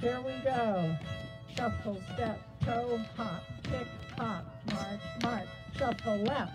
Here we go. Shuffle, step, toe, hop, kick, hop, march, march. Shuffle left,